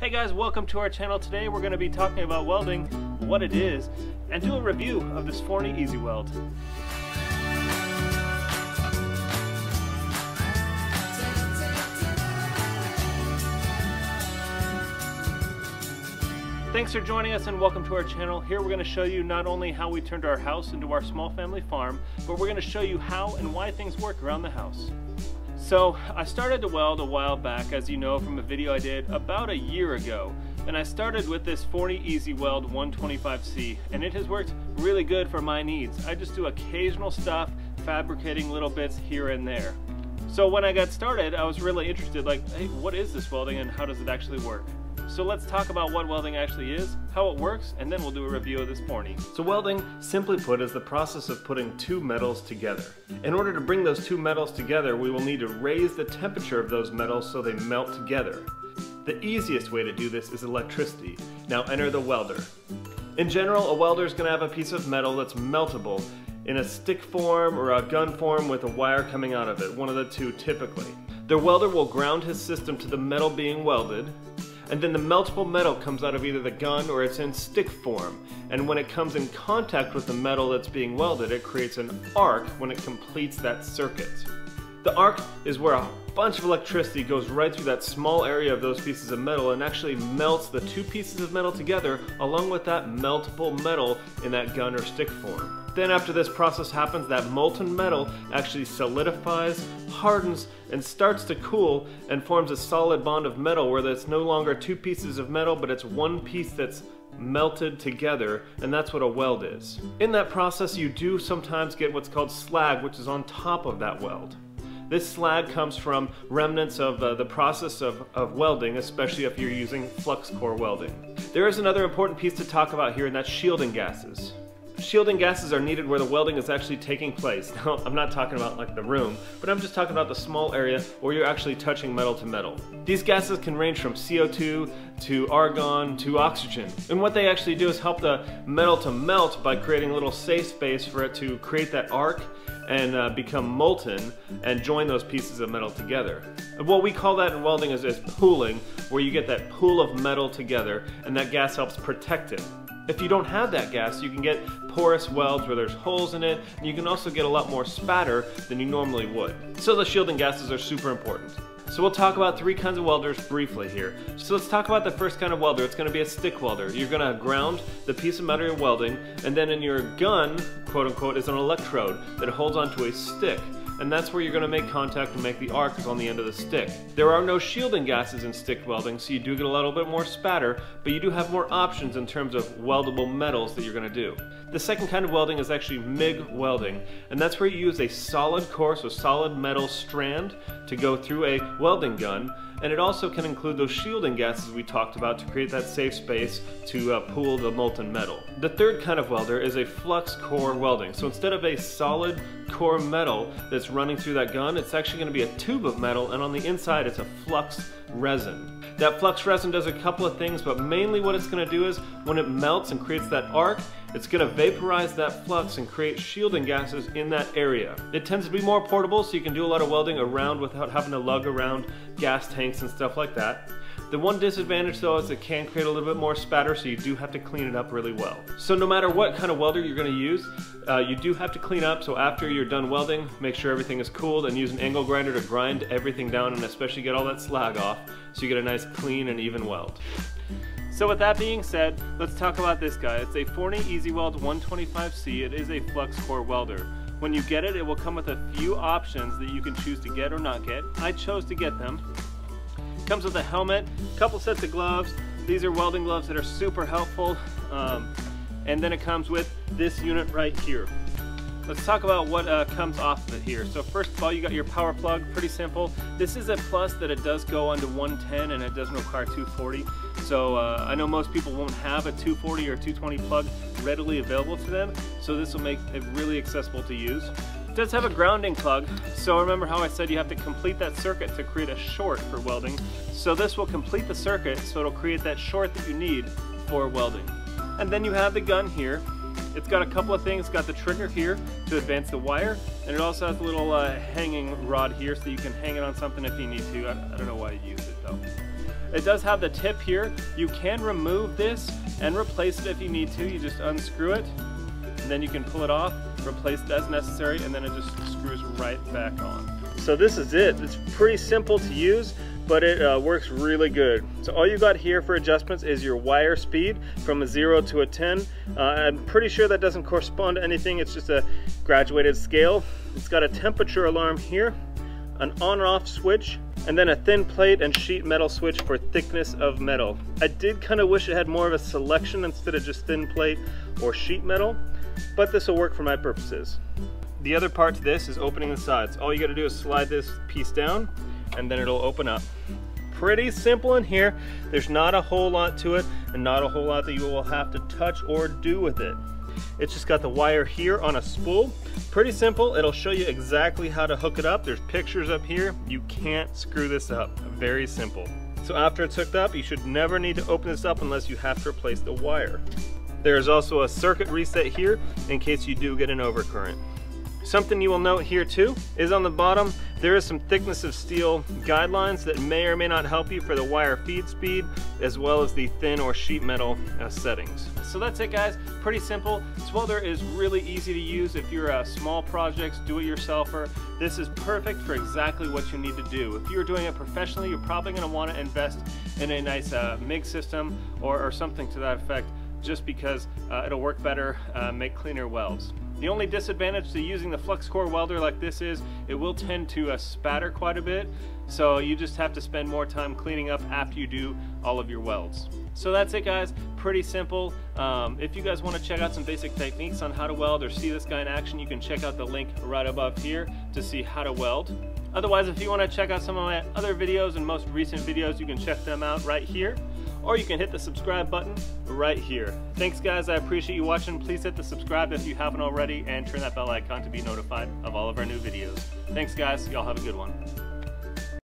Hey guys, welcome to our channel. Today we're going to be talking about welding, what it is, and do a review of this Forney Easy Weld. Thanks for joining us and welcome to our channel. Here we're going to show you not only how we turned our house into our small family farm, but we're going to show you how and why things work around the house. So I started to weld a while back, as you know from a video I did about a year ago. And I started with this Forney Easy Weld 125C, and it has worked really good for my needs. I just do occasional stuff, fabricating little bits here and there. So when I got started, I was really interested, like, hey, what is this welding and how does it actually work? So let's talk about what welding actually is, how it works, and then we'll do a review of this Forney. So welding, simply put, is the process of putting two metals together. In order to bring those two metals together, we will need to raise the temperature of those metals so they melt together. The easiest way to do this is electricity. Now enter the welder. In general, a welder is going to have a piece of metal that's meltable in a stick form or a gun form with a wire coming out of it, one of the two typically. The welder will ground his system to the metal being welded, and then the meltable metal comes out of either the gun or it's in stick form. And when it comes in contact with the metal that's being welded, it creates an arc when it completes that circuit. The arc is where a bunch of electricity goes right through that small area of those pieces of metal and actually melts the two pieces of metal together along with that meltable metal in that gun or stick form. Then after this process happens, that molten metal actually solidifies, hardens, and starts to cool and forms a solid bond of metal where it's no longer two pieces of metal, but it's one piece that's melted together, and that's what a weld is. In that process, you do sometimes get what's called slag, which is on top of that weld. This slag comes from remnants of uh, the process of, of welding, especially if you're using flux core welding. There is another important piece to talk about here, and that's shielding gases. Shielding gases are needed where the welding is actually taking place. Now, I'm not talking about like the room, but I'm just talking about the small area where you're actually touching metal to metal. These gases can range from CO2 to argon to oxygen. And what they actually do is help the metal to melt by creating a little safe space for it to create that arc and uh, become molten and join those pieces of metal together. what we call that in welding is, is pooling, where you get that pool of metal together and that gas helps protect it. If you don't have that gas, you can get porous welds where there's holes in it, and you can also get a lot more spatter than you normally would. So the shielding gases are super important. So we'll talk about three kinds of welders briefly here. So let's talk about the first kind of welder. It's gonna be a stick welder. You're gonna ground the piece of metal you're welding, and then in your gun, quote unquote, is an electrode that holds onto a stick and that's where you're going to make contact and make the arc on the end of the stick. There are no shielding gases in stick welding, so you do get a little bit more spatter, but you do have more options in terms of weldable metals that you're going to do. The second kind of welding is actually MIG welding, and that's where you use a solid core, so solid metal strand, to go through a welding gun, and it also can include those shielding gases we talked about to create that safe space to uh, pool the molten metal. The third kind of welder is a flux core welding. So instead of a solid core metal that's running through that gun, it's actually going to be a tube of metal and on the inside it's a flux resin. That flux resin does a couple of things, but mainly what it's going to do is when it melts and creates that arc, it's going to vaporize that flux and create shielding gases in that area. It tends to be more portable so you can do a lot of welding around without having to lug around gas tanks and stuff like that. The one disadvantage though is it can create a little bit more spatter so you do have to clean it up really well. So no matter what kind of welder you're going to use, uh, you do have to clean up so after you're done welding, make sure everything is cooled and use an angle grinder to grind everything down and especially get all that slag off so you get a nice clean and even weld. So with that being said, let's talk about this guy. It's a Forney Easy Weld 125C. It is a flux core welder. When you get it, it will come with a few options that you can choose to get or not get. I chose to get them. Comes with a helmet, a couple sets of gloves. These are welding gloves that are super helpful. Um, and then it comes with this unit right here. Let's talk about what uh, comes off of it here. So first of all, you got your power plug, pretty simple. This is a plus that it does go onto 110 and it doesn't require 240. So uh, I know most people won't have a 240 or 220 plug readily available to them, so this will make it really accessible to use. It does have a grounding plug, so remember how I said you have to complete that circuit to create a short for welding. So this will complete the circuit, so it'll create that short that you need for welding. And then you have the gun here, it's got a couple of things. It's got the trigger here to advance the wire, and it also has a little uh, hanging rod here so you can hang it on something if you need to. I, I don't know why you use it though. It does have the tip here. You can remove this and replace it if you need to. You just unscrew it and then you can pull it off, replace it as necessary, and then it just screws right back on. So this is it. It's pretty simple to use but it uh, works really good. So all you got here for adjustments is your wire speed from a zero to a 10. Uh, I'm pretty sure that doesn't correspond to anything. It's just a graduated scale. It's got a temperature alarm here, an on off switch, and then a thin plate and sheet metal switch for thickness of metal. I did kind of wish it had more of a selection instead of just thin plate or sheet metal, but this will work for my purposes. The other part to this is opening the sides. All you gotta do is slide this piece down and then it'll open up. Pretty simple in here. There's not a whole lot to it and not a whole lot that you will have to touch or do with it. It's just got the wire here on a spool. Pretty simple. It'll show you exactly how to hook it up. There's pictures up here. You can't screw this up. Very simple. So after it's hooked up, you should never need to open this up unless you have to replace the wire. There's also a circuit reset here in case you do get an overcurrent. Something you will note here too is on the bottom, there is some thickness of steel guidelines that may or may not help you for the wire feed speed, as well as the thin or sheet metal uh, settings. So that's it guys, pretty simple. Swelder is really easy to use if you're a small projects, do-it-yourselfer. This is perfect for exactly what you need to do. If you're doing it professionally, you're probably gonna wanna invest in a nice uh, MIG system or, or something to that effect just because uh, it'll work better, uh, make cleaner welds. The only disadvantage to using the flux core welder like this is it will tend to uh, spatter quite a bit so you just have to spend more time cleaning up after you do all of your welds. So that's it guys, pretty simple. Um, if you guys want to check out some basic techniques on how to weld or see this guy in action, you can check out the link right above here to see how to weld. Otherwise, if you want to check out some of my other videos and most recent videos, you can check them out right here or you can hit the subscribe button right here. Thanks guys, I appreciate you watching. Please hit the subscribe if you haven't already and turn that bell icon to be notified of all of our new videos. Thanks guys, y'all have a good one.